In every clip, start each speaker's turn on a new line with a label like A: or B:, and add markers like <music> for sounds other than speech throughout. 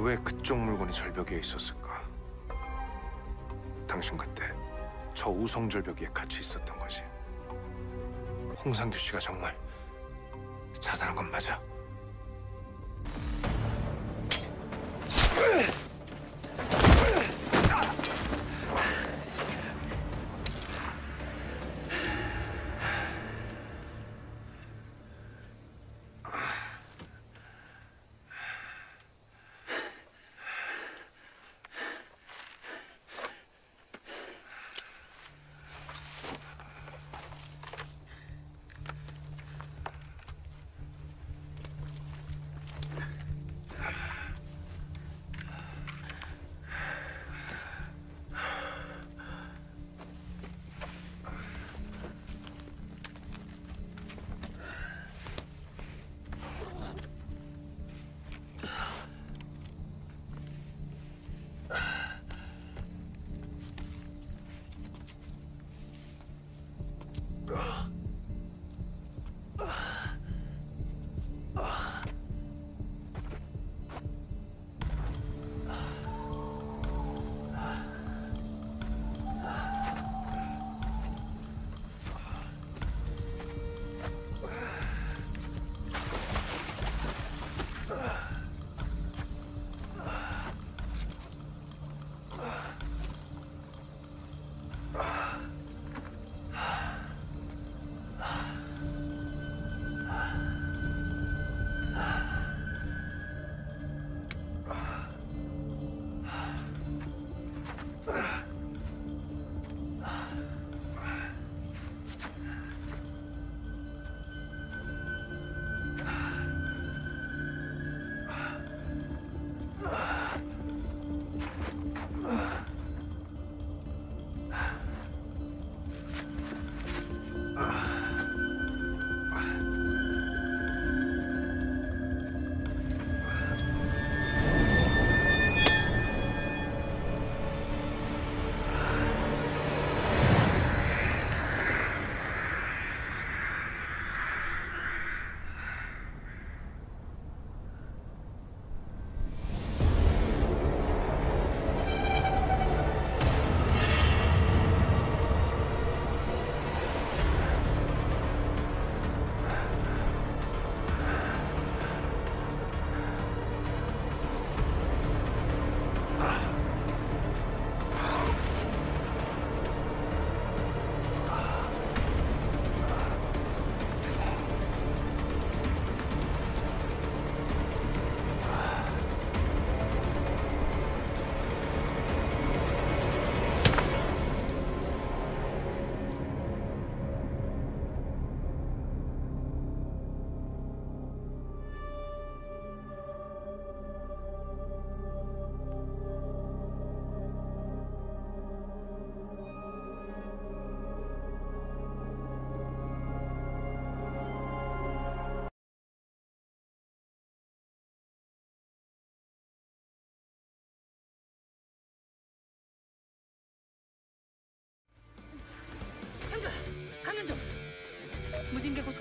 A: 왜 그쪽 물건이 절벽에 있었을까? 당신 그때 저 우성 절벽 위에 같이 있었던 거지. 홍상규 씨가 정말 자살한 건 맞아?
B: Ugh. <sighs> <sighs>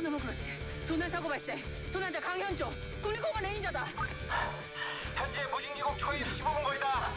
B: 놈은 그렇지. 도난 사고 발생. 도난자 강현조. 국립공원 레인저다.
C: 현재 무진기국 초입 15분 거리다.